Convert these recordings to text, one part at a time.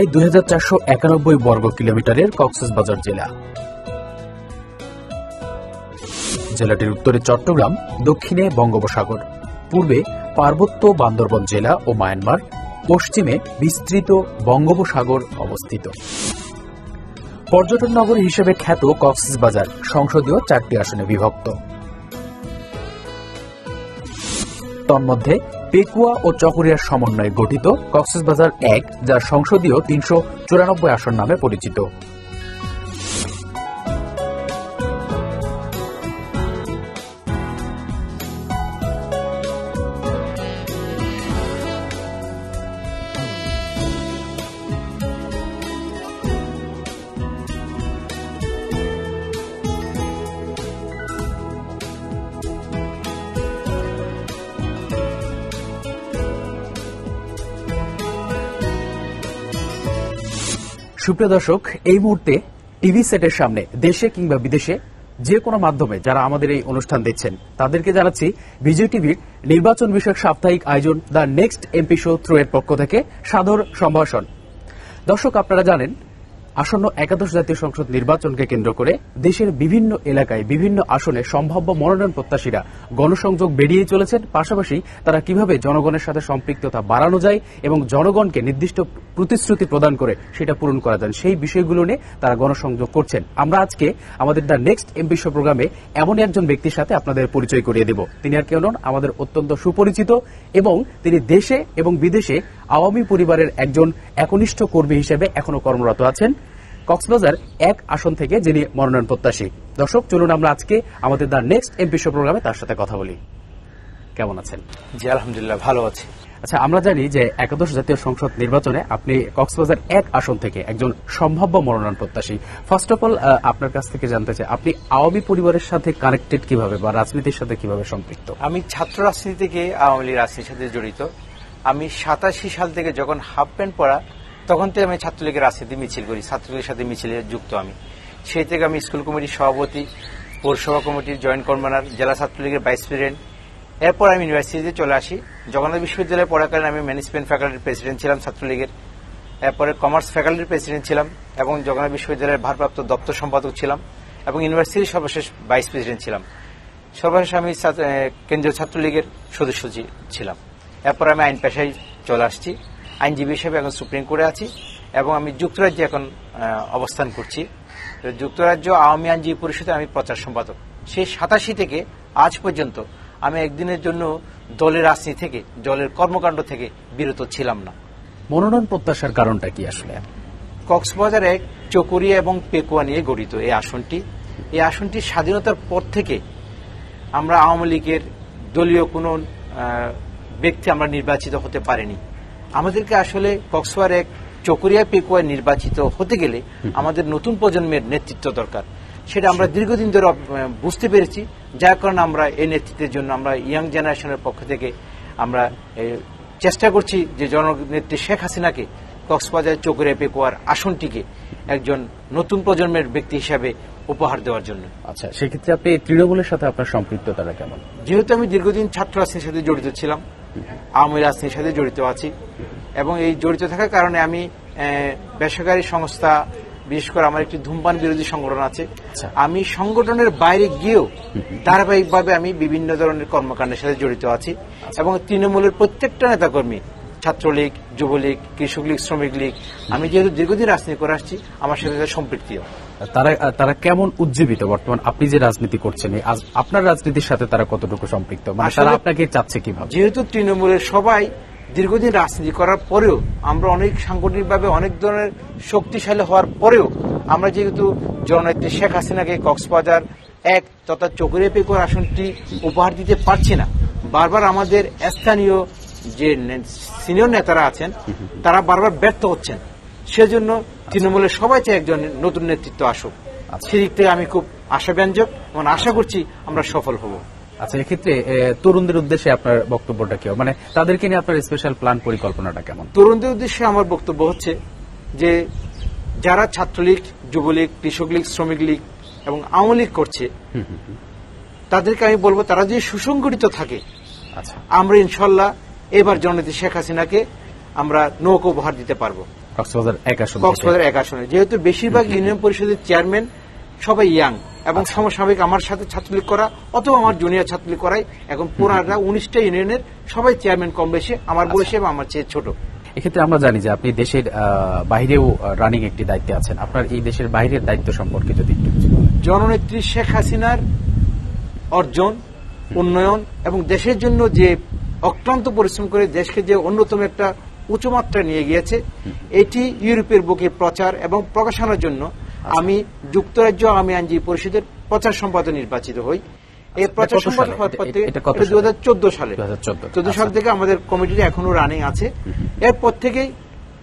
প্রায় দুই বর্গ কিলোমিটারের কক্সবাজার জেলা। জেলাটির উত্তরে চট্টগ্রাম, দক্ষিণে বঙ্গোপসাগর, পূর্বে পার্বত্য বান্দরবন জেলা ও মায়ানমার, পশ্চিমে বিস্তৃত বঙ্গোপসাগর অবস্থিত। পর্যটন নগরী হিসেবে খ্যাত কক্সবাজার সংসদীয় চারটি আসনে বিভক্ত। তন্মধ্যে পেকুয়া ও চকরিয়ার সমন্বয়ে গঠিত কক্সবাজার এক যা সংসদীয় তিনশো চুরানব্বই আসন নামে পরিচিত। সুপ্রিয় দর্শক, এই মুহূর্তে টিভি সেটের সামনে, দেশে কিংবা বিদেশে যে কোনো মাধ্যমে যারা আমাদের এই অনুষ্ঠান দেখছেন, তাদেরকে জানাচ্ছি বিজয় টিভির নির্বাচন বিষয়ক সাপ্তাহিক আয়োজন the next MP show through এর পক্ষ থেকে সাধর সম্ভাষণ। দর্শক, আপনারা জানেন আসন্ন একাদশ জাতীয় সংসদ নির্বাচনকে কেন্দ্র করে দেশের বিভিন্ন এলাকায় বিভিন্ন আসনে সম্ভাব্য মনোনয়ন প্রত্যাশীরা গণসংযোগ বেরিয়ে চলেছেন। পাশাপাশি তারা কীভাবে জনগণের সাথে সম্পৃক্ততা বাড়ানো যায় এবং জনগণকে নির্দিষ্ট প্রতিশ্রুতি প্রদান করে সেটা পূরণ করা যায়, সেই বিষয়গুলো নিয়ে তারা গণসংযোগ করছেন। আমরা আজকে আমাদের দ্য নেক্সট এমপি শো প্রোগ্রামে এমন একজন ব্যক্তির সাথে আপনাদের পরিচয় করিয়ে দেব। তিনি আর কেউ নন, আমাদের অত্যন্ত সুপরিচিত এবং তিনি দেশে এবং বিদেশে আওয়ামী পরিবারের একজন একনিষ্ঠ কর্মী হিসেবে এখনও কর্মরত আছেন। কক্সবাজার এক আসন থেকে যিনি মনোনয়ন প্রত্যাশী। দর্শক চলুন আমরা আজকে আমাদের দ্য নেক্সট এমপি শো প্রোগ্রামে তার সাথে কথা বলি। কেমন আছেন? জি আলহামদুলিল্লাহ ভালো আছি। আচ্ছা আমরা জানি যে একাদশ জাতীয় সংসদ নির্বাচনে আপনি কক্সবাজার এক আসন থেকে একজন সম্ভাব্য মনোনয়ন প্রত্যাশী। ফার্স্ট অফ অল আপনার কাছ থেকে জানতে চাই আপনি আওয়ামী পরিবারের সাথে কানেক্টেড কীভাবে বা রাজনীতির সাথে কীভাবে সম্পৃক্ত? আমি ছাত্র রাজনীতি থেকে আওয়ামী লীগ রাজনীতির সাথে জড়িত। আমি সাতাশি সাল থেকে যখন হাফ প্যান্ট পরা, তখন থেকে আমি ছাত্রলীগের রাজনীতি মিছিল করি। ছাত্রলীগের সাথে মিছিলে যুক্ত আমি। সেই থেকে আমি স্কুল কমিটির সভাপতি, পৌরসভা কমিটির জয়েন্ট কনভেনার, জেলা ছাত্রলীগের ভাইস প্রেসিডেন্ট। এরপর আমি ইউনিভার্সিটিতে চলে আসি। জগন্নাথ বিশ্ববিদ্যালয়ে পড়াকালীন আমি ম্যানেজমেন্ট ফ্যাকাল্টির প্রেসিডেন্ট ছিলাম ছাত্রলীগের। এরপরে কমার্স ফ্যাকাল্টির প্রেসিডেন্ট ছিলাম এবং জগন্নাথ বিশ্ববিদ্যালয়ের ভারপ্রাপ্ত দপ্তর সম্পাদক ছিলাম এবং ইউনিভার্সিটির সর্বশেষ ভাইস প্রেসিডেন্ট ছিলাম। সর্বশেষ আমি কেন্দ্রীয় ছাত্রলীগের সদস্য ছিলাম। এরপর আমি আইন পেশায় চলে আসছি। আইনজীবী হিসেবে এখন সুপ্রিম কোর্টে আছি এবং আমি যুক্তরাজ্যে এখন অবস্থান করছি। তো যুক্তরাজ্য আওয়ামী আইনজীবী পরিষদের আমি প্রচার সম্পাদক। সেই সাতাশি থেকে আজ পর্যন্ত আমি একদিনের জন্য দলের রাজনীতি থেকে দলের কর্মকাণ্ড থেকে বিরত ছিলাম না। মনোনয়ন প্রত্যাশার কারণটা কি আসলে? কক্সবাজার চকরিয়া এবং পেকুয়া নিয়ে গঠিত এই আসনটি। এই আসনটি স্বাধীনতার পর থেকে আমরা আওয়ামী লীগের দলীয় কোনো ব্যক্তি আমরা নির্বাচিত হতে পারিনি। আমাদেরকে আসলে কক্সবাজার এক চকরিয়া পেকুয়ায় নির্বাচিত হতে গেলে আমাদের নতুন প্রজন্মের নেতৃত্ব দরকার। সেটা আমরা দীর্ঘদিন ধরে বুঝতে পেরেছি। যার কারণে আমরা এই নেতৃত্বের জন্য আমরা ইয়াং জেনারেশনের পক্ষ থেকে আমরা চেষ্টা করছি যে জননেত্রী শেখ হাসিনাকে কক্সবাজার চকরিয়া পেকুয়ার আসনটিকে একজন নতুন প্রজন্মের ব্যক্তি হিসাবে উপহার দেওয়ার জন্য। আচ্ছা সেক্ষেত্রে আপনি তৃণমূলের সাথে আপনার সম্পৃক্ততাটা কেমন? যেহেতু আমি দীর্ঘদিন ছাত্র রাজনীতির সাথে জড়িত ছিলাম আওয়ামী রাজনীতির সাথে জড়িত আছি এবং এই জড়িত থাকার কারণে আমি বেসরকারি সংস্থা বিশেষ করে আমার একটি ধূমপান বিরোধী সংগঠন আছে আচ্ছা। আমি সংগঠনের বাইরে গিয়েও ধারাবাহিকভাবে আমি বিভিন্ন ধরনের কর্মকাণ্ডের সাথে জড়িত আছি এবং তৃণমূলের প্রত্যেকটা নেতাকর্মী ছাত্রলীগ যুবলীগ কৃষক লীগ শ্রমিক লীগ আমি যেহেতু দীর্ঘদিন রাজনীতি করে আসছি আমার সাথে তাদের সম্পৃক্তিও তারা তারা কেমন উজ্জীবিত বর্তমান? আপনি যে রাজনীতি করছেন আপনার রাজনীতির সাথে তারা কতটুকু সম্পৃক্ত? মানে তারা আপনাকে চাচ্ছে কীভাবে? যেহেতু তৃণমূলের সবাই দীর্ঘদিন রাজনীতি করার পরেও আমরা অনেক সাংগঠনিকভাবে অনেক ধরনের শক্তিশালী হওয়ার পরেও আমরা যেহেতু জননেত্রী শেখ হাসিনাকে কক্সবাজার এক তথা চকরিয়া পেকুর আসনটি উপহার দিতে পারছি না বারবার আমাদের স্থানীয় যে সিনিয়র নেতারা আছেন তারা বারবার ব্যর্থ হচ্ছেন। সেজন্য তৃণমূলের সবাই চাই একজন নতুন নেতৃত্ব আসুক। সেদিক থেকে আমি খুব আশা আশাব্যঞ্জক এবং আশা করছি আমরা সফল হব। আচ্ছা এক্ষেত্রে তরুণদের উদ্দেশ্যে আপনার বক্তব্যটা কি মানে তাদেরকে নিয়ে আপনার স্পেশাল প্ল্যান পরিকল্পনাটা কেমন? তরুণদের উদ্দেশ্যে আমার বক্তব্য হচ্ছে যে যারা ছাত্রলীগ যুবলীগ কৃষক লীগ শ্রমিক লীগ এবং আওয়ামী লীগ করছে তাদেরকে আমি বলব তারা যদি সুসংগঠিত থাকে আচ্ছা। আমরা ইনশাল্লাহ এবার জননেত্রী শেখ হাসিনাকে আমরা নৌকা উপহার দিতে পারব। কক্সবাজার এক আসন কক্সবাজার এক আসনে। যেহেতু বেশিরভাগ ইউনিয়ন পরিষদের চেয়ারম্যান সবাই ইয়াং এবং আচ্ছা। সমসাময়িক আমার সাথে ছাত্রলীগ করা অথবা আমার জুনিয়র ছাত্রলীগ করাই এখন পুরাটা উনিশটা ইউনিয়নের সবাই চেয়ারম্যান কম বেশি আমার আচ্ছা। বয়সে এবং আমার চেয়ে ছোট। এক্ষেত্রে আমরা জানি যে আপনি দেশের বাইরেও রানিং একটি দায়িত্বে আছেন। আপনার এই দেশের বাইরের দায়িত্ব সম্পর্কে যদি একটু জননেত্রী শেখ হাসিনার অর্জন উন্নয়ন এবং দেশের জন্য যে অক্লান্ত পরিশ্রম করে দেশকে যে অন্যতম একটা উচ্চ মাত্রায় নিয়ে গিয়েছে এটি ইউরোপের বুকে প্রচার এবং প্রকাশনার জন্য আমি যুক্তরাজ্য আওয়ামী আইনজীবী পরিষদের প্রচার সম্পাদক নির্বাচিত হই। এই প্রচার সম্পাদক হওয়ার পর থেকে এটা কত দু হাজার চোদ্দ সালে। 2014 চোদ্দ। সাল আচ্ছা। থেকে আমাদের কমিটিটা এখনও রানিং আছে। এরপর থেকেই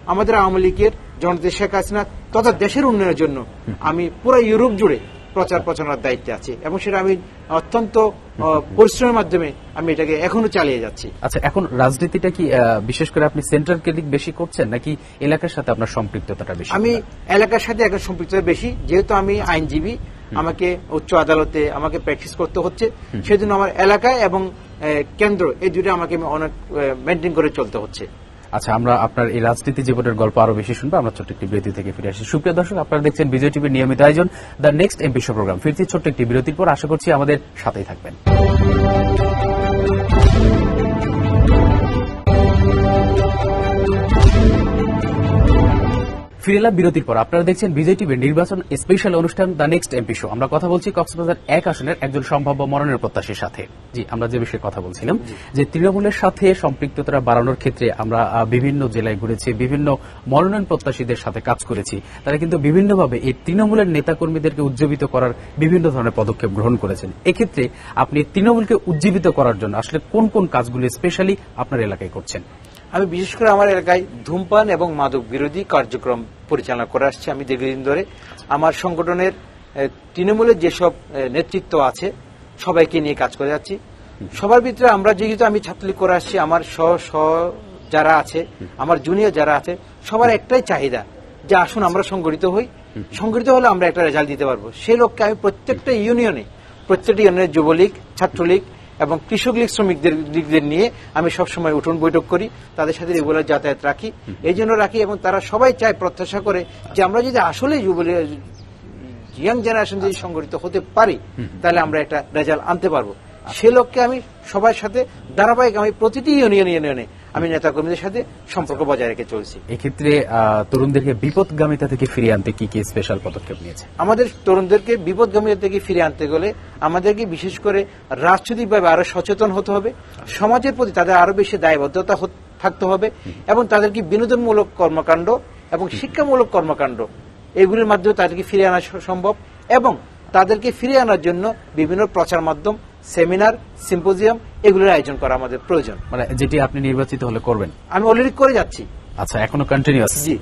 আমাদের আওয়ামী লীগের জনতা শেখ হাসিনা তথা দেশের উন্নয়নের জন্য আমি পুরো ইউরোপ জুড়ে প্রচার প্রচারণার দায়িত্বে আছে এবং সেটা আমি অত্যন্ত পরিশ্রমের মাধ্যমে আমি এটাকে এখনও চালিয়ে যাচ্ছি। আচ্ছা এখন রাজনীতিটা কি বিশেষ করে আপনি সেন্ট্রাল কেন্দ্রিক বেশি করছেন নাকি এলাকার সাথে আপনার সম্পৃক্ততাটা বেশি? আমি এলাকার সাথে এখন সম্পৃক্ত বেশি যেহেতু আমি আইনজীবী আমাকে উচ্চ আদালতে আমাকে প্র্যাকটিস করতে হচ্ছে সেজন্য আমার এলাকায় এবং কেন্দ্র এই দুটো আমাকে অনেক মেনটেন করে চলতে হচ্ছে। আচ্ছা আমরা আপনার এই রাজনীতি জীবনের গল্প আরও বেশি শুনব। আমরা ছোট্ট একটি বিরতি থেকে ফিরে আসি। সুপ্রিয় দর্শক, আপনারা দেখছেন বিজয় টিভির নিয়মিত আয়োজন the next MP show program ফিরছি ছোট্ট একটি বিরতির পর। আশা করছি আমাদের সাথেই থাকবেন। ফিরে এলাম বিরতির পর। আপনারা দেখছেন বিজয় টিভির নির্বাচন স্পেশাল অনুষ্ঠান দ্য নেক্সট এমপি শো আমরা কথা বলছি কক্সবাজার এক আসনের একজন সম্ভাব্য মনোনয়ন প্রত্যাশীর সাথে। জি আমরা যে বিষয়ে কথা বলছিলাম যে তৃণমূলের সাথে সম্পৃক্ততা বাড়ানোর ক্ষেত্রে আমরা বিভিন্ন জেলায় ঘুরেছি বিভিন্ন মনোনয়ন প্রত্যাশীদের সাথে কাজ করেছি। তারা কিন্তু বিভিন্নভাবে এই তৃণমূলের নেতাকর্মীদেরকে উজ্জীবিত করার বিভিন্ন ধরনের পদক্ষেপ গ্রহণ করেছেন। এক্ষেত্রে আপনি তৃণমূলকে উজ্জীবিত করার জন্য আসলে কোন কোন কাজগুলি স্পেশালি আপনার এলাকায় করছেন? আমি বিশেষ করে আমার এলাকায় ধূমপান এবং মাদক বিরোধী কার্যক্রম পরিচালনা করে আসছি আমি দীর্ঘদিন ধরে। আমার সংগঠনের তৃণমূলের যেসব নেতৃত্ব আছে, সবাইকে নিয়ে কাজ করে যাচ্ছি। সবার ভিতরে আমরা যেহেতু আমি ছাত্রলীগ করে আসছি, আমার স্ব যারা আছে, আমার জুনিয়র যারা আছে, সবার একটাই চাহিদা যে আসুন আমরা সংগঠিত হই। সংগঠিত হলে আমরা একটা রেজাল্ট দিতে পারব। সেই লক্ষ্যে আমি প্রত্যেকটা ইউনিয়নে, প্রত্যেকটা ইউনিয়নের যুবলীগ, ছাত্রলীগ এবং কৃষক লীগ শ্রমিকদের লীগদের নিয়ে আমি সবসময় উঠোন বৈঠক করি তাদের সাথে রেগুলার যাতায়াত রাখি। এই জন্য রাখি এবং তারা সবাই চায় প্রত্যাশা করে যে আমরা যদি আসলে যুবলীগ ইয়াং জেনারেশন যদি সংগঠিত হতে পারি তাহলে আমরা একটা রেজাল্ট আনতে পারব। সে লক্ষ্যে আমি সবার সাথে ধারাবাহিক আমি প্রতিটি ইউনিয়ন ইউনিয়নে আমি নেতাকর্মীদের সাথে সম্পর্ক বজায় রেখে চলছি। এক্ষেত্রে তরুণদেরকে বিপদগামিতা থেকে ফিরিয়ে আনতে কি কি স্পেশাল পদক্ষেপ নিয়েছে? আমাদের তরুণদেরকে বিপদগামীদের থেকে ফিরে আনতে গেলে আমাদেরকে বিশেষ করে রাজনৈতিকভাবে আরও সচেতন হতে হবে সমাজের প্রতি তাদের আরও বেশি দায়বদ্ধতা থাকতে হবে এবং তাদেরকে বিনোদনমূলক কর্মকাণ্ড এবং শিক্ষামূলক কর্মকাণ্ড এগুলির মাধ্যমে তাদেরকে ফিরে আনা সম্ভব এবং তাদেরকে ফিরে আনার জন্য বিভিন্ন প্রচার মাধ্যম সেমিনার সিম্পোজিয়াম এগুলোর আয়োজন করা আমাদের প্রয়োজন। মানে যেটি আপনি নির্বাচিত হলে করবেন? আমি অলরেডি করে যাচ্ছি। আচ্ছা এখনও কন্টিনিউয়াস জি।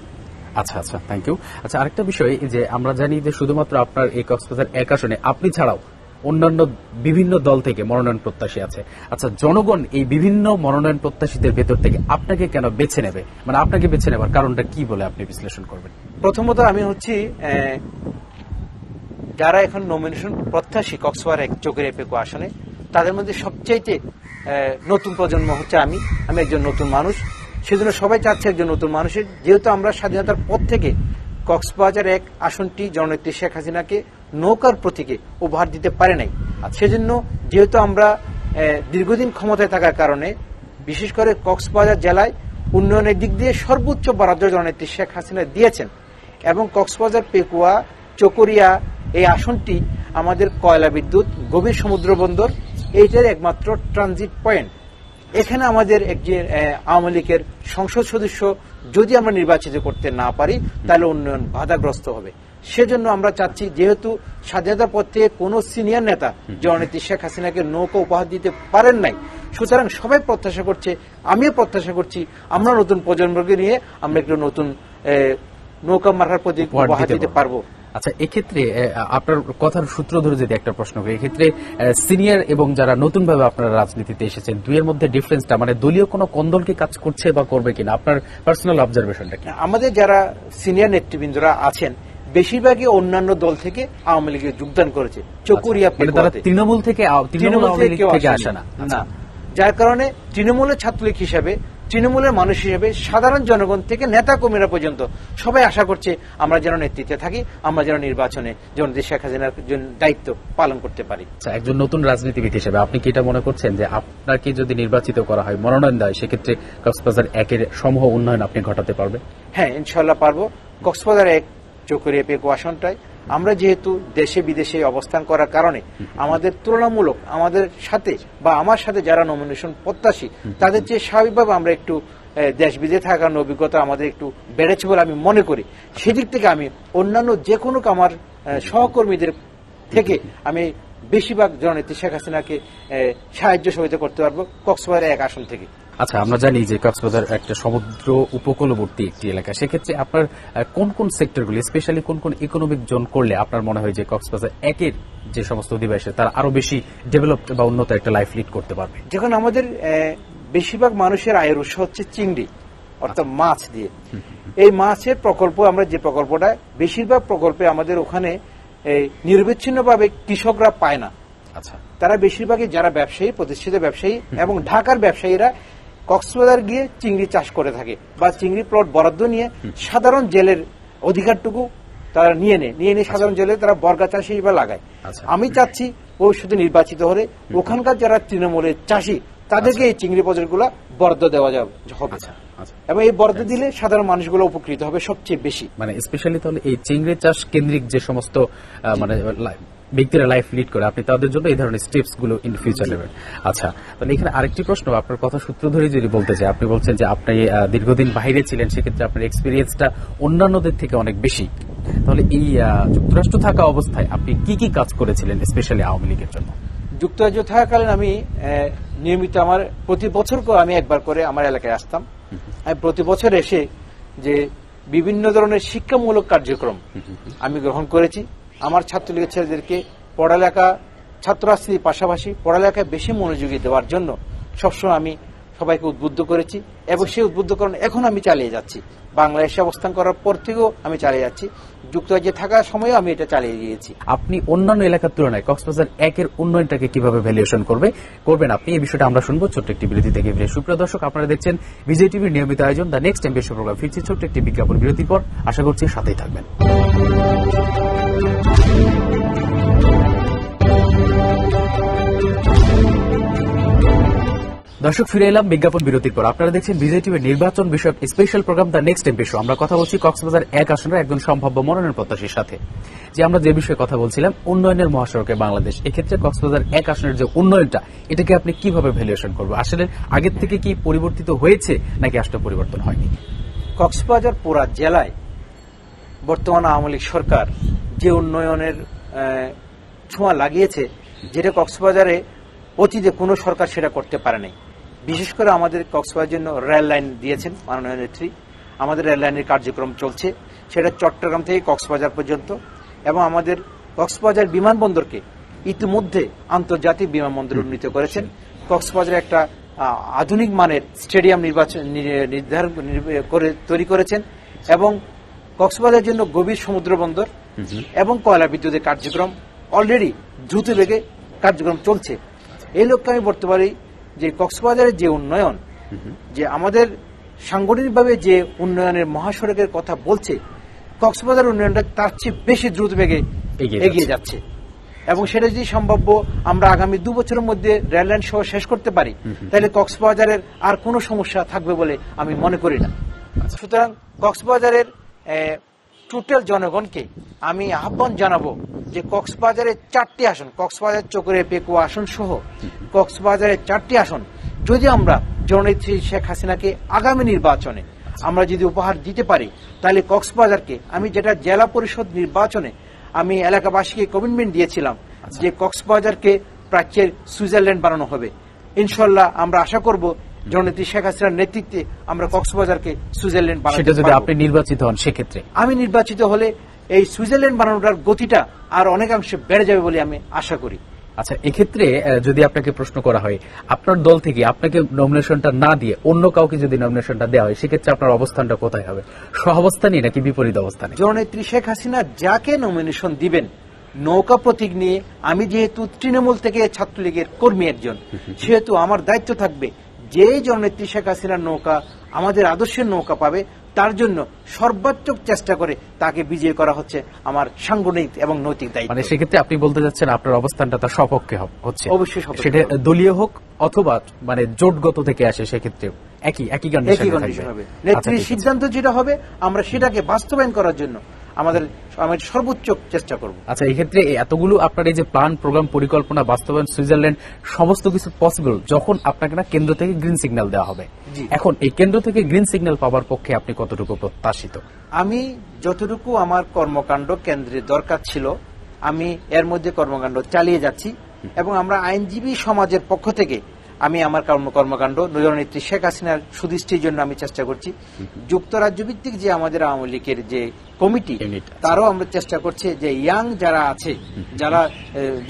আচ্ছা আচ্ছা থ্যাংক ইউ আচ্ছা আরেকটা বিষয় যে আমরা জানি যে শুধুমাত্র আপনার এই কক্সবাজার এক আসনে আপনি ছাড়াও অন্যান্য বিভিন্ন দল থেকে মনোনয়ন প্রত্যাশী আছে। আচ্ছা জনগণ এই বিভিন্ন মনোনয়ন প্রত্যাশীদের ভেতর থেকে আপনাকে কেন বেছে নেবে? মানে আপনাকে বেছে নেবার কারণটা কি বলে আপনি বিশ্লেষণ করবেন? প্রথমত আমি হচ্ছি যারা এখন নমিনেশন প্রত্যাশী কক্সবাজার এক চোখের এপেকো আসনে তাদের মধ্যে সবচাইতে নতুন প্রজন্ম হচ্ছে আমি। আমি একজন নতুন মানুষ। সেজন্য সবাই চাচ্ছে একজন নতুন মানুষের। যেহেতু আমরা স্বাধীনতার পর থেকে কক্সবাজার এক আসনটি জননেত্রী শেখ হাসিনাকে নৌকার প্রতীকে উপহার দিতে পারে নাই। সেজন্য যেহেতু আমরা দীর্ঘদিন ক্ষমতায় থাকার কারণে বিশেষ করে কক্সবাজার জেলায় উন্নয়নের দিক দিয়ে সর্বোচ্চ বরাদ্দ জননেত্রী শেখ হাসিনা দিয়েছেন এবং কক্সবাজার পেকুয়া চকরিয়া এই আসনটি আমাদের কয়লা বিদ্যুৎ গভীর সমুদ্র বন্দর এইটার একমাত্র ট্রানজিট পয়েন্ট এখানে আমাদের একজন আওয়ামী লীগের সংসদ সদস্য যদি আমরা নির্বাচিত করতে না পারি তাহলে উন্নয়ন বাধাগ্রস্ত হবে। সেজন্য আমরা চাচ্ছি যেহেতু স্বাধীনতার পর থেকে কোনো সিনিয়র নেতা জননেত্রী শেখ হাসিনাকে নৌকা উপহার দিতে পারেন নাই সুতরাং সবাই প্রত্যাশা করছে আমিও প্রত্যাশা করছি আমরা নতুন প্রজন্মকে নিয়ে আমরা একটু নতুন নৌকা মার্কার প্রতি উপহার দিতে পারব। আচ্ছা এক্ষেত্রে আপনার কথার সূত্র ধরে যদি একটা প্রশ্ন করি এক্ষেত্রে সিনিয়র এবং যারা নতুনভাবে আপনারা রাজনীতিতে এসেছেন দুইয়ের মধ্যে ডিফারেন্সটা মানে দলীয় কোনো কন্দল কি কাজ করছে বা করবে কিনা আপনার পার্সোনাল অবজারভেশনটা কি আমাদের যারা সিনিয়র নেতৃবৃন্দরা আছেন বেশিরভাগই অন্যান্য দল থেকে আওয়ামী লীগে যোগদান করেছে চকুরিয়া মানে তারা তৃণমূল থেকে তৃণমূল থেকে। আসে আচ্ছা। না যার কারণে তৃণমূলের ছাত্রলীগ হিসাবে তৃণমূলের মানুষ হিসেবে সাধারণ জনগণ থেকে নেতা কর্মীরা পর্যন্ত সবাই আশা করছে আমরা যেন নেতৃত্বে থাকি আমরা যেন নির্বাচনে জনদের শেখ হাসিনার দায়িত্ব পালন করতে পারি। আচ্ছা একজন নতুন রাজনীতিবিদ হিসেবে আপনি কি এটা মনে করছেন যে আপনাকে যদি নির্বাচিত করা হয় মনোনয়ন দেয় সেক্ষেত্রে কক্সবাজার একের সমূহ উন্নয়ন আপনি ঘটাতে পারবেন? হ্যাঁ ইনশাল্লাহ পারব। কক্সবাজার এক চকরিয়া পেকো আসনটায় আমরা যেহেতু দেশে বিদেশে অবস্থান করার কারণে আমাদের তুলনামূলক আমাদের সাথে বা আমার সাথে যারা নমিনেশন প্রত্যাশী, তাদের চেয়ে স্বাভাবিকভাবে আমরা একটু দেশ বিদেশে থাকার অভিজ্ঞতা আমাদের একটু বেড়েছে বলে আমি মনে করি। সেদিক থেকে আমি অন্যান্য যে কোনো আমার সহকর্মীদের থেকে আমি বেশিরভাগ জননেত্রী শেখ হাসিনাকে সাহায্য সহযোগিতা করতে পারব কক্সবাজারের এক আসন থেকে। আচ্ছা আমরা জানি যে কক্সবাজার একটা সমুদ্র উপকূলবর্তী একটি এলাকা। সেক্ষেত্রে আপনার কোন কোন সেক্টরগুলি স্পেশালি কোন কোন ইকোনমিক জোন করলে আপনার মনে হয় যে কক্সবাজার একের যে সমস্ত অধিবাসী তারা আরও বেশি ডেভেলপড বা উন্নত একটা লাইফ লিড করতে পারবে? যখন আমাদের বেশিরভাগ মানুষের আয়ের উৎস হচ্ছে চিংড়ি অর্থাৎ মাছ দিয়ে। এই মাছের প্রকল্প আমরা যে প্রকল্পটা বেশিরভাগ প্রকল্পে আমাদের ওখানে এই, নিরবিচ্ছিন্নভাবে কৃষকরা পায় না। আচ্ছা। তারা বেশিরভাগই যারা ব্যবসায়ী প্রতিষ্ঠিত ব্যবসায়ী এবং ঢাকার ব্যবসায়ীরা কক্সবাজার গিয়ে চিংড়ি চাষ করে থাকে বা চিংড়ি প্লট বরাদ্দ নিয়ে সাধারণ জেলের অধিকারটুকু তারা নিয়ে নেয়। নিয়ে নিয়ে সাধারণ জেলে তারা বর্গা চাষি হিসেবে লাগায়। আচ্ছা। আমি চাচ্ছি ভবিষ্যতে নির্বাচিত হলে ওখানকার যারা তৃণমূলের চাষি তাদেরকে এই চিংড়ি বাজারগুলো বরাদ্দ দেওয়া যাবে হবে। আচ্ছা আচ্ছা। এবং এই বরাদ্দ দিলে সাধারণ মানুষগুলো উপকৃত হবে সবচেয়ে বেশি। মানে স্পেশালি তাহলে এই চিংড়ি চাষ কেন্দ্রিক যে সমস্ত মানে ব্যক্তিরা লাইফ লিড করে আপনি তাদের জন্য এই ধরনের স্টেপসগুলো ইন ফিউচার নেবেন। আচ্ছা তাহলে এখানে আরেকটি প্রশ্ন আপনার কথা সূত্র ধরে যদি বলতে চাই আপনি বলছেন যে আপনি দীর্ঘদিন বাইরে ছিলেন সেক্ষেত্রে আপনার এক্সপিরিয়েন্সটা অন্যান্যদের থেকে অনেক বেশি। তাহলে এই যুক্তরাষ্ট্র থাকা অবস্থায় আপনি কি কি কাজ করেছিলেন স্পেশালি আওয়ামী লীগের জন্য? যুক্তরাজ্য থাকাকালীন আমি নিয়মিত আমার প্রতি বছর করে আমি একবার করে আমার এলাকায় আসতাম। আমি প্রতি বছর এসে যে বিভিন্ন ধরনের শিক্ষামূলক কার্যক্রম আমি গ্রহণ করেছি। আমার ছাত্রলীগের ছেলেদেরকে পড়ালেখা ছাত্ররাস্তির পাশাপাশি পড়ালেখায় বেশি মনোযোগী দেওয়ার জন্য সবসময় আমি সবাইকে উদ্বুদ্ধ করেছি এবং সেই উদ্বুদ্ধকরণ এখন আমি চালিয়ে যাচ্ছি। বাংলাদেশে অবস্থান করার পর থেকেও আমি চালিয়ে যাচ্ছি। যুক্তরাজ্যে থাকার সময়ও আমি এটা চালিয়ে গিয়েছি। আপনি অন্যান্য এলাকার তুলনায় কক্সবাজার একের উন্নয়নটাকে কীভাবে ভ্যালুয়েশন করবে? করবেন আপনি। এই বিষয়টা আমরা শুনব ছোট্ট একটি বিরতি থেকে। ফিরে সুপ্রিয় দর্শক, আপনারা দেখছেন বিজয় টিভির নিয়মিত আয়োজন। দ্য নেক্সট এমবিএস প্রোগ্রাম ফিরছি ছোট্ট একটি বিজ্ঞাপন বিরতির পর। আশা করছি সাথেই থাকবেন। দর্শক, ফিরে এলাম বিজ্ঞাপন বিরতির পর। আপনারা দেখছেন বিজয় টিভির নির্বাচন বিষয়ক special program the next MP show আমরা কথা বলছি কক্সবাজার এক আসনের একজন সম্ভাব্য মনোনয়ন প্রত্যাশীর সাথে। যে আমরা যে বিষয়ে কথা বলছিলাম, উন্নয়নের মহাসড়কে বাংলাদেশ। এক্ষেত্রে কক্সবাজার এক আসনের যে উন্নয়নটা, এটাকে আপনি কীভাবে ভ্যালুয়েশন করবেন আসলে আগের থেকে কি পরিবর্তিত হয়েছে, নাকি আসলে পরিবর্তন হয়নি? কক্সবাজার পুরা জেলায় বর্তমান আওয়ামী লীগ সরকার যে উন্নয়নের ছোঁয়া লাগিয়েছে, যেটা কক্সবাজারে অতীতে কোনো সরকার সেটা করতে পারে নাই বিশেষ করে আমাদের কক্সবাজার জন্য রেল লাইন দিয়েছেন মাননীয় নেত্রী। আমাদের রেল লাইনের কার্যক্রম চলছে। সেটা চট্টগ্রাম থেকে কক্সবাজার পর্যন্ত এবং আমাদের কক্সবাজার বিমানবন্দরকে ইতিমধ্যে আন্তর্জাতিক বিমানবন্দর উন্নীত করেছেন। কক্সবাজারে একটা আধুনিক মানের স্টেডিয়াম নির্বাচন নির্ধারণ নির- করে তৈরি করেছেন এবং কক্সবাজারের জন্য গভীর সমুদ্র বন্দর এবং কয়লা বিদ্যুতের কার্যক্রম। অলরেডি দ্রুত বেগে কার্যক্রম চলছে। এই লক্ষ্যে আমি বলতে পারি যে কক্সবাজারের যে উন্নয়ন যে আমাদের সাংগঠনিকভাবে যে উন্নয়নের মহাসড়কের কথা বলছে কক্সবাজার উন্নয়নটা তার চেয়ে বেশি দ্রুত বেগে এগিয়ে যাচ্ছে। এবং সেটা যদি সম্ভাব্য আমরা আগামী দু বছরের মধ্যে রেল লাইন সহ শেষ করতে পারি তাহলে কক্সবাজারের আর কোনো সমস্যা থাকবে বলে আমি মনে করি না। সুতরাং কক্সবাজারের টোটাল জনগণকে আমি আহ্বান জানাব যে কক্সবাজারের চারটি আসন কক্সবাজার চকরে পেকুয়া আসন সহ কক্সবাজারের চারটি আসন যদি আমরা জননেত্রী শেখ হাসিনাকে আগামী নির্বাচনে আমরা যদি উপহার দিতে পারি তাহলে কক্সবাজারকে আমি যেটা জেলা পরিষদ নির্বাচনে আমি এলাকাবাসীকে কমিটমেন্ট দিয়েছিলাম যে কক্সবাজারকে প্রাচ্যের সুইজারল্যান্ড বানানো হবে। ইনশাল্লাহ আমরা আশা করব জননেত্রী শেখ হাসিনার নেতৃত্বে আমরা কক্সবাজারকে সুইজারল্যান্ড সেটা যদি আপনি নির্বাচিত হন সেক্ষেত্রে? আমি নির্বাচিত হলে এই সুইজারল্যান্ড বানানোটার গতিটা আর অনেকাংশে বেড়ে যাবে বলে আমি আশা করি। আচ্ছা এক্ষেত্রে যদি আপনাকে প্রশ্ন করা হয় আপনার দল থেকে আপনাকে নমিনেশনটা না দিয়ে অন্য কাউকে যদি নমিনেশনটা দেওয়া হয় সেক্ষেত্রে আপনার অবস্থানটা কোথায় হবে? সহাবস্থানই নাকি বিপরীত অবস্থানে জননেত্রী শেখ হাসিনা যাকে নমিনেশন দিবেন নৌকা প্রতীক নিয়ে আমি যেহেতু তৃণমূল থেকে ছাত্রলীগের কর্মী একজন সেহেতু আমার দায়িত্ব থাকবে যে জননেত্রী শেখ হাসিনার নৌকা আমাদের আদর্শের নৌকা পাবে তার জন্য সর্বাত্মক চেষ্টা করে তাকে বিজয় করা হচ্ছে আমার সাংগঠনিক এবং নৈতিক দায়িত্ব। মানে সেক্ষেত্রে আপনি বলতে যাচ্ছেন আপনার অবস্থানটা তার সপক্ষে হচ্ছে। অবশ্যই সেটা দলীয় হোক অথবা মানে জোটগত থেকে আসে সেক্ষেত্রে একই একই কন্ডিশন একই কন্ডিশন হবে। নেত্রীর সিদ্ধান্ত যেটা হবে আমরা সেটাকে বাস্তবায়ন করার জন্য আমাদের আমি সর্বোচ্চ চেষ্টা করব। আচ্ছা এই এতগুলো আপনার এই যে প্ল্যান প্রোগ্রাম পরিকল্পনা বাস্তবায়ন সুইজারল্যান্ড সমস্ত কিছু পসিবল যখন আপনাকে না কেন্দ্র থেকে গ্রিন সিগন্যাল দেওয়া হবে। এখন এই কেন্দ্র থেকে গ্রিন সিগন্যাল পাওয়ার পক্ষে আপনি কতটুকু প্রত্যাশিত? আমি যতটুকু আমার কর্মকাণ্ড কেন্দ্রে দরকার ছিল আমি এর মধ্যে কর্মকাণ্ড চালিয়ে যাচ্ছি এবং আমরা আইনজীবী সমাজের পক্ষ থেকে আমি আমার কর্ম কর্মকাণ্ড নজরনেত্রী শেখ হাসিনার সুদৃষ্টির জন্য আমি চেষ্টা করছি। যুক্তরাজ্য ভিত্তিক যে আমাদের আওয়ামী লীগের যে কমিটি। তারও আমরা চেষ্টা করছি যে ইয়াং যারা আছে যারা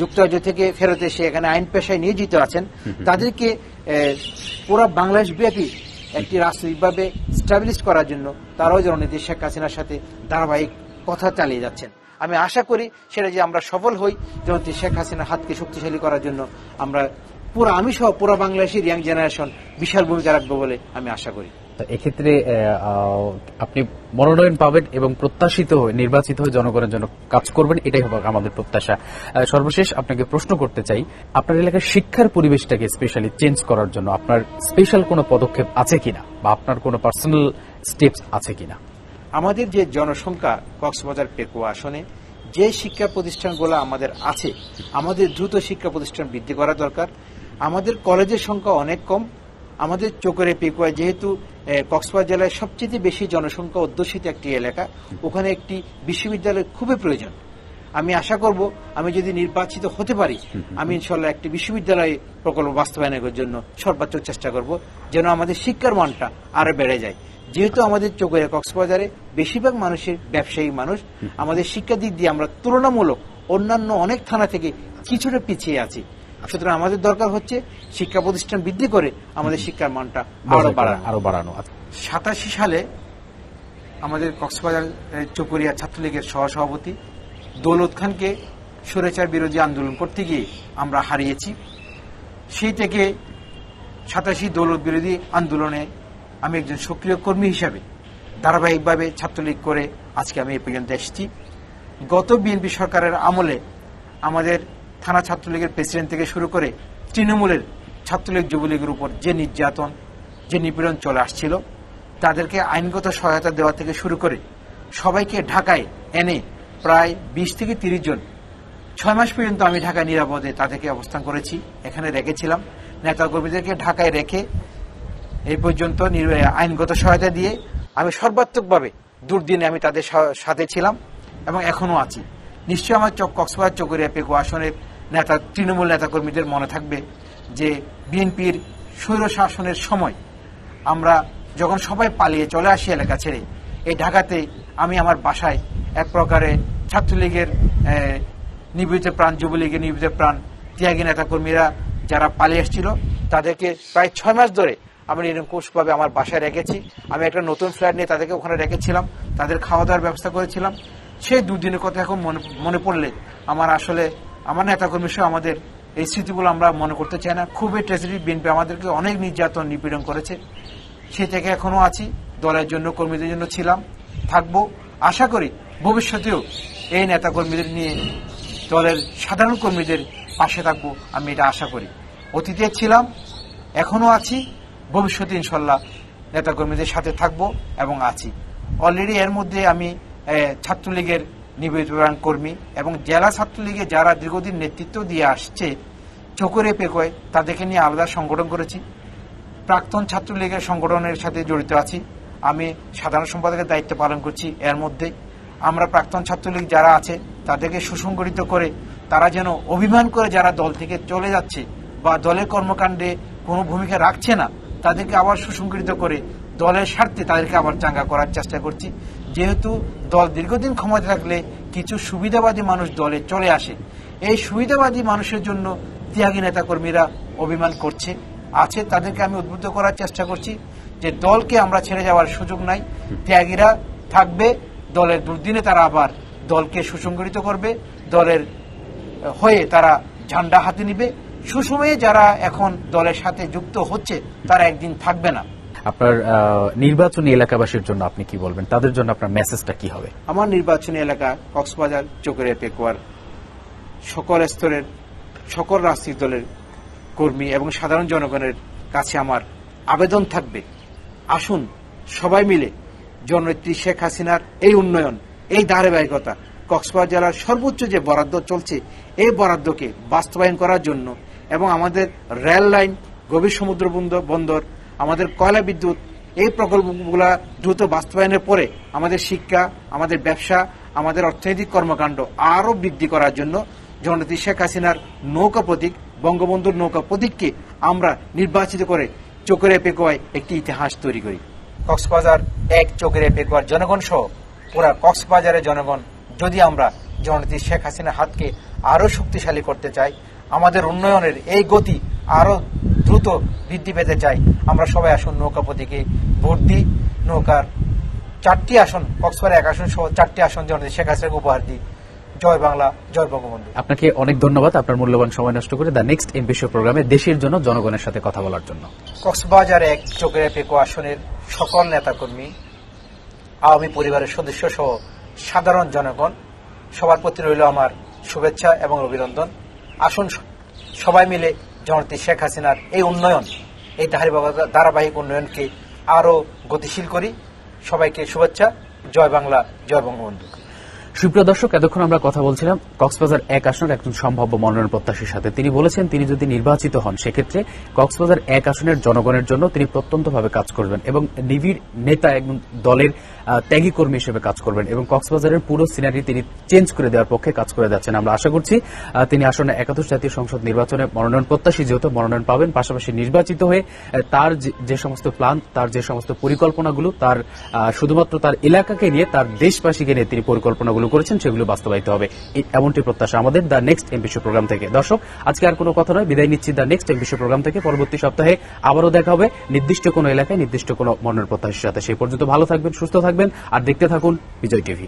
যুক্তরাজ্য থেকে ফেরত এসে এখানে আইন পেশায় নিয়োজিত আছেন তাদেরকে পুরো বাংলাদেশ ব্যাপী একটি রাজনৈতিকভাবে স্টাবলিশ করার জন্য তারাও জননীতি শেখ হাসিনার সাথে ধারাবাহিক কথা চালিয়ে যাচ্ছেন। আমি আশা করি সেটা যে আমরা সফল হই জননীতি শেখ হাসিনার হাতকে শক্তিশালী করার জন্য আমরা পুরো আমি সহ পুরো বাংলাদেশের ইয়াং জেনারেশন বিশাল ভূমিকা রাখব বলে আমি আশা করি। এক্ষেত্রে আপনি মনোনয়ন পাবেন এবং প্রত্যাশিত হয়ে নির্বাচিত হয়ে জনগণের জন্য কাজ করবেন এটাই হবে আমাদের প্রত্যাশা। সর্বশেষ আপনাকে প্রশ্ন করতে চাই আপনার এলাকার শিক্ষার পরিবেশটাকে স্পেশালি চেঞ্জ করার জন্য আপনার স্পেশাল কোনো পদক্ষেপ আছে কিনা? বা আপনার কোনো পার্সোনাল স্টেপস আছে কিনা? আমাদের যে জনসংখ্যা কক্সবাজার পেকুয়া আসনে যে শিক্ষা প্রতিষ্ঠানগুলো আমাদের আছে আমাদের দ্রুত শিক্ষা প্রতিষ্ঠান বৃদ্ধি করা দরকার। আমাদের কলেজের সংখ্যা অনেক কম। আমাদের চোখরে পেকুয়া যেহেতু কক্সবাজার জেলায় সবচেয়ে বেশি জনসংখ্যা অধ্যুষিত একটি এলাকা, ওখানে একটি বিশ্ববিদ্যালয় খুবই প্রয়োজন। আমি আশা করব, আমি যদি নির্বাচিত হতে পারি, আমি ইনশাল্লাহ একটি বিশ্ববিদ্যালয় প্রকল্প বাস্তবায়নের জন্য সর্বোচ্চ চেষ্টা করব, যেন আমাদের শিক্ষার মানটা আরও বেড়ে যায়। যেহেতু আমাদের চোখের কক্সবাজারে বেশিরভাগ মানুষের ব্যবসায়ী মানুষ, আমাদের শিক্ষা দিক দিয়ে আমরা তুলনামূলক অন্যান্য অনেক থানা থেকে কিছুটা পিছিয়ে আছি। সুতরাং আমাদের দরকার হচ্ছে শিক্ষা প্রতিষ্ঠান বৃদ্ধি করে আমাদের শিক্ষার মানটা আরও বাড়ানো। আরও বাড়ানো। আচ্ছা। সাতাশি সালে আমাদের কক্সবাজার চকরিয়া ছাত্রলীগের সহসভাপতি দৌলত খানকে সুরেচার বিরোধী আন্দোলন করতে গিয়ে আমরা হারিয়েছি। সেই থেকে সাতাশি দৌলত বিরোধী আন্দোলনে আমি একজন সক্রিয় কর্মী হিসাবে ধারাবাহিকভাবে ছাত্রলীগ করে আজকে আমি এ পর্যন্ত এসেছি। গত বিএনপি সরকারের আমলে আমাদের থানা ছাত্রলীগের প্রেসিডেন্ট থেকে শুরু করে তৃণমূলের ছাত্রলীগ যুবলীগের উপর যে নির্যাতন, যে নিপীড়ন চলে আসছিল, তাদেরকে আইনগত সহায়তা দেওয়া থেকে শুরু করে সবাইকে ঢাকায় এনে প্রায় বিশ থেকে তিরিশ জন, ছয় মাস পর্যন্ত আমি ঢাকায় নিরাপদে তাদেরকে অবস্থান করেছি, এখানে রেখেছিলাম। নেতা কর্মীদেরকে ঢাকায় রেখে এই পর্যন্ত আইনগত সহায়তা দিয়ে আমি সর্বাত্মকভাবে দুর্দিনে আমি তাদের সাথে ছিলাম এবং এখনও আছি। নিশ্চয়ই আমার কক্সবাজার চকরিয়া পেকু আসনের নেতা, তৃণমূল নেতাকর্মীদের মনে থাকবে যে বিএনপির স্বৈর শাসনের সময় আমরা যখন সবাই পালিয়ে চলে আসি এলাকা ছেড়ে, এই ঢাকাতে আমি আমার বাসায় এক প্রকারে ছাত্রলীগের নিবেদিত প্রাণ, যুবলীগের নিবেদিত প্রাণ, ত্যাগী নেতাকর্মীরা যারা পালিয়ে এসেছিল, তাদেরকে প্রায় ছয় মাস ধরে আমি নিরঙ্কুশভাবে আমার বাসায় রেখেছি। আমি একটা নতুন ফ্ল্যাট নিয়ে তাদেরকে ওখানে রেখেছিলাম, তাদের খাওয়া দাওয়ার ব্যবস্থা করেছিলাম। সেই দুদিনের কথা এখন মনে পড়লে আমার আসলে আমার নেতাকর্মী সহ আমাদের এই স্মৃতিগুলো আমরা মনে করতে চাই না। খুবই ট্রেজেডি বিএনপি আমাদেরকে অনেক নির্যাতন নিপীড়ন করেছে। সেই থেকে এখনও আছি, দলের জন্য, কর্মীদের জন্য ছিলাম, থাকব। আশা করি ভবিষ্যতেও এই নেতা কর্মীদের নিয়ে দলের সাধারণ কর্মীদের পাশে থাকব, আমি এটা আশা করি। অতীতে ছিলাম, এখনও আছি, ভবিষ্যতে ইনশাল্লাহ নেতা কর্মীদের সাথে থাকব এবং আছি। অলরেডি এর মধ্যে আমি ছাত্রলীগের প্রাণ কর্মী এবং জেলা ছাত্রলীগে যারা দীর্ঘদিন নেতৃত্ব দিয়ে আসছে, চকরে পেকোয় তাদেরকে নিয়ে আলাদা সংগঠন করেছি। প্রাক্তন ছাত্রলীগের সংগঠনের সাথে জড়িত আছি। আমি সাধারণ সম্পাদকের দায়িত্ব পালন করছি। এর মধ্যে আমরা প্রাক্তন ছাত্রলীগ যারা আছে, তাদেরকে সুসংগঠিত করে তারা যেন অভিমান করে যারা দল থেকে চলে যাচ্ছে বা দলের কর্মকাণ্ডে কোনো ভূমিকা রাখছে না, তাদেরকে আবার সুসংগঠিত করে দলের স্বার্থে তাদেরকে আবার চাঙ্গা করার চেষ্টা করছি। যেহেতু দল দীর্ঘদিন ক্ষমতা থাকলে কিছু সুবিধাবাদী মানুষ দলে চলে আসে। এই সুবিধাবাদী মানুষের জন্য ত্যাগী নেতাকর্মীরা অভিমান করছে। আছে, তাদেরকে আমি উদ্বুদ্ধ করার চেষ্টা করছি যে দলকে আমরা ছেড়ে যাওয়ার সুযোগ নাই। ত্যাগীরা থাকবে, দলের দুর্দিনে তারা আবার দলকে সুসংগঠিত করবে, দলের হয়ে তারা ঝান্ডা হাতে নিবে। সুসময়ে যারা এখন দলের সাথে যুক্ত হচ্ছে, তারা একদিন থাকবে না। আপনার নির্বাচনী এলাকাবাসীর জন্য আপনি কি বলবেন? তাদের জন্য আপনার মেসেজটা কি হবে? আমার নির্বাচনী এলাকা কক্সবাজার চোখের পেকুয়ার সকল স্তরের, সকল রাজনৈতিক দলের কর্মী এবং সাধারণ জনগণের কাছে আমার আবেদন থাকবে। আসুন, সবাই মিলে জননেত্রী শেখ হাসিনার এই উন্নয়ন, এই ধারাবাহিকতা কক্সবাজার জেলার সর্বোচ্চ যে বরাদ্দ চলছে, এই বরাদ্দকে বাস্তবায়ন করার জন্য এবং আমাদের রেল লাইন, গভীর সমুদ্র বন্দর আমাদের কয়লা বিদ্যুৎ, এই প্রকল্পগুলা দ্রুত বাস্তবায়নের পরে আমাদের শিক্ষা, আমাদের ব্যবসা, আমাদের অর্থনৈতিক কর্মকাণ্ড আরও বৃদ্ধি করার জন্য জননেত্রী শেখ হাসিনার নৌকা প্রতীক, বঙ্গবন্ধুর নৌকা প্রতীককে আমরা নির্বাচিত করে চোখের পেকোয়ায় একটি ইতিহাস তৈরি করি। কক্সবাজার এক চোখের পেকোয়ার জনগণ সহ পুরা কক্সবাজারের জনগণ, যদি আমরা জননেত্রী শেখ হাসিনার হাতকে আরও শক্তিশালী করতে চাই, আমাদের উন্নয়নের এই গতি আরও দ্রুত বৃদ্ধি পেতে চাই। আমরা সবাই আসুন নৌকা প্রতীকে ভোট দিই। নৌকার চারটি আসন কক্সবাজার এক আসন সহ চারটি আসন জননেত্রী শেখ হাসিনাকে উপহার দিই। জয় বাংলা জয় বঙ্গবন্ধু। আপনাকে অনেক ধন্যবাদ। আপনার মূল্যবান সময় নষ্ট করে দ্য নেক্সট এমপি শো প্রোগ্রামে দেশের জন্য জনগণের সাথে কথা বলার জন্য। কক্সবাজার এক চোখের পেকো আসনের সকল নেতাকর্মী আওয়ামী পরিবারের সদস্য সহ সাধারণ জনগণ সবার প্রতি রইল আমার শুভেচ্ছা এবং অভিনন্দন। আসুন সবাই মিলে জননেত্রী শেখ হাসিনার এই উন্নয়ন, এই ধারাবাহিক- ধারাবাহিক উন্নয়নকে আরও গতিশীল করি। সবাইকে শুভেচ্ছা। জয় বাংলা, জয় বঙ্গবন্ধু। সুপ্রিয় দর্শক, এতক্ষণ আমরা কথা বলছিলাম কক্সবাজার এক আসনের একজন সম্ভাব্য মনোনয়ন প্রত্যাশীর সাথে। তিনি বলেছেন, তিনি যদি নির্বাচিত হন, সেক্ষেত্রে কক্সবাজার এক আসনের জনগণের জন্য তিনি প্রত্যন্তভাবে কাজ করবেন এবং নিবিড় নেতা একজন দলের ত্যাগী কর্মী হিসেবে কাজ করবেন এবং কক্সবাজারের পুরো সিনারি তিনি চেঞ্জ করে দেওয়ার পক্ষে কাজ করে যাচ্ছেন। আমরা আশা করছি তিনি আসনে একাদশ জাতীয় সংসদ নির্বাচনে মনোনয়ন প্রত্যাশী, যেহেতু মনোনয়ন পাবেন, পাশাপাশি নির্বাচিত হয়ে তার যে- সমস্ত প্ল্যান, তার যে সমস্ত পরিকল্পনাগুলো, তার শুধুমাত্র তার এলাকাকে নিয়ে, তার দেশবাসীকে নিয়ে তিনি পরিকল্পনাগুলো করেছেন, সেগুলো বাস্তবায়িত হবে। এমনটি প্রত্যাশা আমাদের দ্য নেক্সট এমপিশো প্রোগ্রাম থেকে। দর্শক, আজকে আর কোনো কথা নয়, বিদায় নিচ্ছি দ্য নেক্সট এমপিশো প্রোগ্রাম থেকে। পরবর্তী সপ্তাহে আবারও দেখা হবে নির্দিষ্ট কোনো এলাকায়, নির্দিষ্ট কোনো মনের প্রত্যাশীর সাথে। সেই পর্যন্ত ভালো থাকবেন, সুস্থ থাকবেন, আর দেখতে থাকুন বিজয় টিভি।